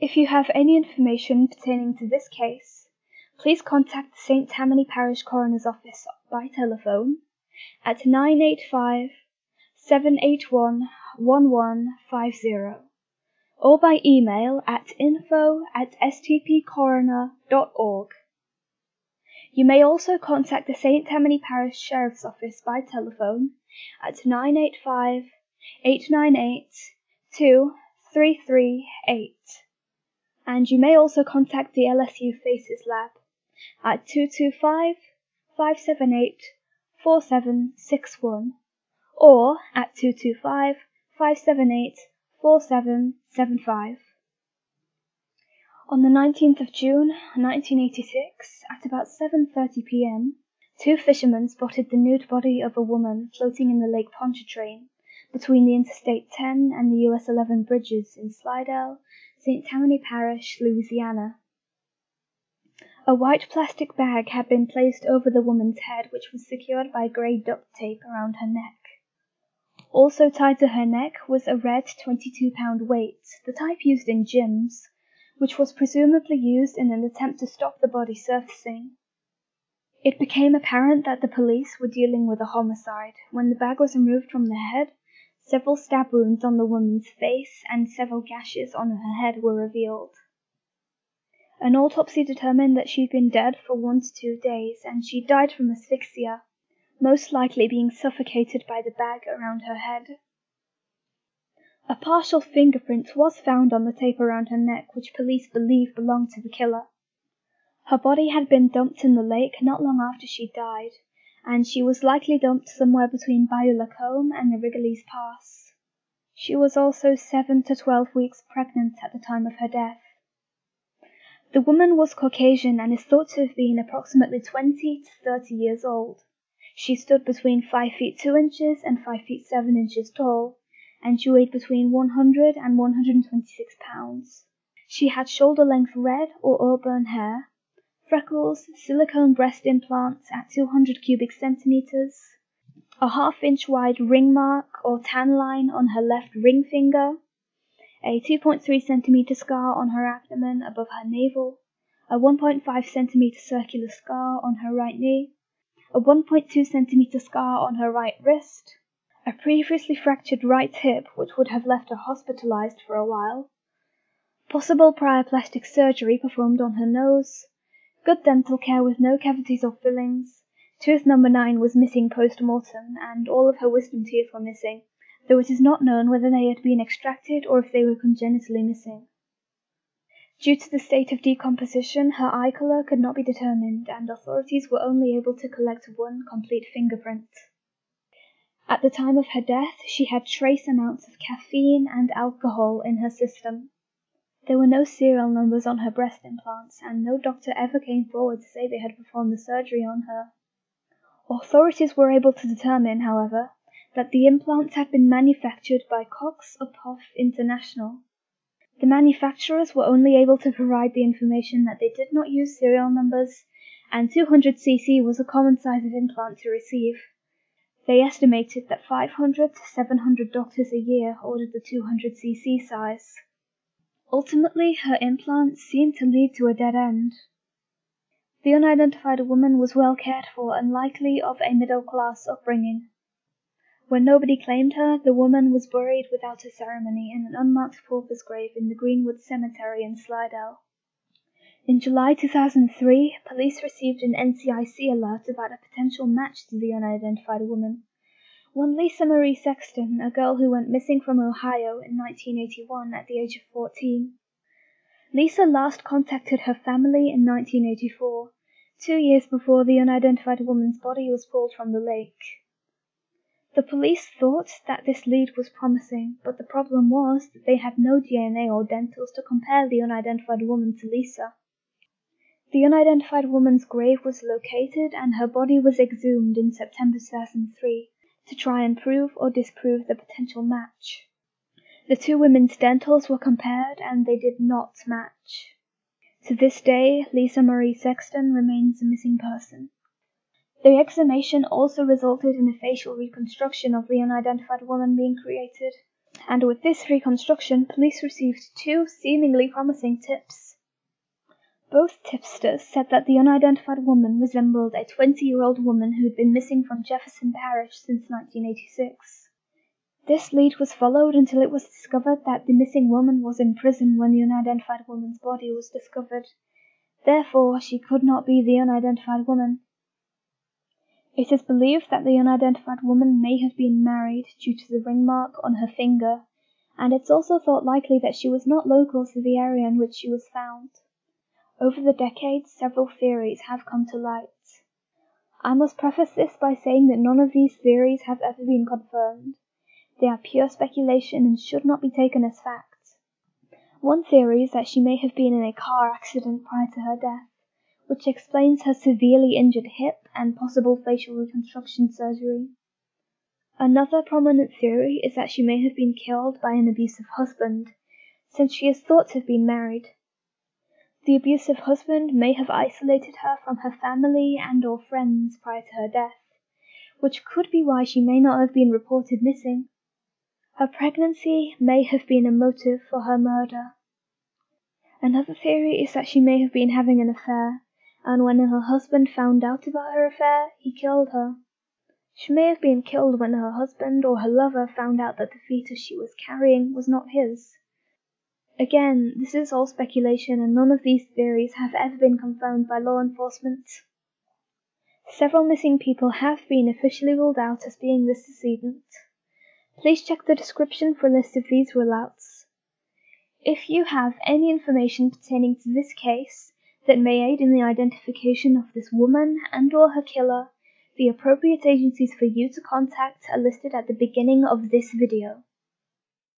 If you have any information pertaining to this case, please contact the St. Tammany Parish Coroner's Office by telephone at 985 781 1150 or by email at info at stpcoroner.org. You may also contact the St. Tammany Parish Sheriff's Office by telephone at 985 898 2338 and you may also contact the LSU Faces Lab at 225 578 4761 or at 225 578 4775. On the 19th of June, 1986, at about 7:30 p.m., two fishermen spotted the nude body of a woman floating in the Lake Pontchartrain between the Interstate 10 and the US 11 bridges in Slidell, St. Tammany Parish, Louisiana. A white plastic bag had been placed over the woman's head which was secured by gray duct tape around her neck. Also tied to her neck was a red 22 pound weight, the type used in gyms, which was presumably used in an attempt to stop the body surfacing. It became apparent that the police were dealing with a homicide when the bag was removed from the head Several stab wounds on the woman's face and several gashes on her head were revealed. An autopsy determined that she'd been dead for one to two days, and she died from asphyxia, most likely being suffocated by the bag around her head. A partial fingerprint was found on the tape around her neck, which police believe belonged to the killer. Her body had been dumped in the lake not long after she died, and she was likely dumped somewhere between Bayou Lacombe and the Rigolets Pass. She was also seven to twelve weeks pregnant at the time of her death. The woman was Caucasian and is thought to have been approximately 20 to 30 years old. She stood between 5 feet 2 inches and 5 feet 7 inches tall, and she weighed between 100 and 126 pounds. She had shoulder length red or auburn hair, freckles, silicone breast implants at 200 cubic centimeters, a half inch wide ring mark or tan line on her left ring finger, a 2.3 centimeter scar on her abdomen above her navel, a 1.5 centimeter circular scar on her right knee, a 1.2 centimeter scar on her right wrist, a previously fractured right hip which would have left her hospitalized for a while, possible prior plastic surgery performed on her nose, Good dental care with no cavities or fillings. Tooth number nine was missing post mortem, and all of her wisdom teeth were missing, though it is not known whether they had been extracted or if they were congenitally missing. Due to the state of decomposition, her eye color could not be determined, and authorities were only able to collect one complete fingerprint. At the time of her death, she had trace amounts of caffeine and alcohol in her system. There were no serial numbers on her breast implants, and no doctor ever came forward to say they had performed the surgery on her. Authorities were able to determine, however, that the implants had been manufactured by Cox Uphoff International. The manufacturers were only able to provide the information that they did not use serial numbers, and 200 cc was a common size of implant to receive. They estimated that 500 to 700 doctors a year ordered the 200 cc size. Ultimately, her implants seemed to lead to a dead end. The unidentified woman was well cared for and likely of a middle class upbringing. When nobody claimed her, the woman was buried without a ceremony in an unmarked pauper's grave in the Greenwood Cemetery in Slidell. In July 2003, police received an NCIC alert about a potential match to the unidentified woman. One Lisa Marie Sexton, a girl who went missing from Ohio in 1981 at the age of 14. Lisa last contacted her family in 1984, two years before the unidentified woman's body was pulled from the lake. The police thought that this lead was promising, but the problem was that they had no DNA or dentals to compare the unidentified woman to Lisa. The unidentified woman's grave was located and her body was exhumed in September 2003 to try and prove or disprove the potential match. The two women's dentals were compared and they did not match. To this day, Lisa Marie Sexton remains a missing person. The exhumation also resulted in a facial reconstruction of the unidentified woman being created. And with this reconstruction, police received two seemingly promising tips. Both tipsters said that the unidentified woman resembled a 20 year old woman who had been missing from Jefferson Parish since 1986. This lead was followed until it was discovered that the missing woman was in prison when the unidentified woman's body was discovered. Therefore, she could not be the unidentified woman. It is believed that the unidentified woman may have been married due to the ring mark on her finger, and it's also thought likely that she was not local to the area in which she was found. Over the decades, several theories have come to light. I must preface this by saying that none of these theories have ever been confirmed. They are pure speculation and should not be taken as fact. One theory is that she may have been in a car accident prior to her death, which explains her severely injured hip and possible facial reconstruction surgery. Another prominent theory is that she may have been killed by an abusive husband, since she is thought to have been married. The abusive husband may have isolated her from her family and or friends prior to her death, which could be why she may not have been reported missing. Her pregnancy may have been a motive for her murder. Another theory is that she may have been having an affair, and when her husband found out about her affair, he killed her. She may have been killed when her husband or her lover found out that the fetus she was carrying was not his. Again, this is all speculation and none of these theories have ever been confirmed by law enforcement. Several missing people have been officially ruled out as being this decedent. Please check the description for a list of these rule-outs. If you have any information pertaining to this case that may aid in the identification of this woman and or her killer, the appropriate agencies for you to contact are listed at the beginning of this video.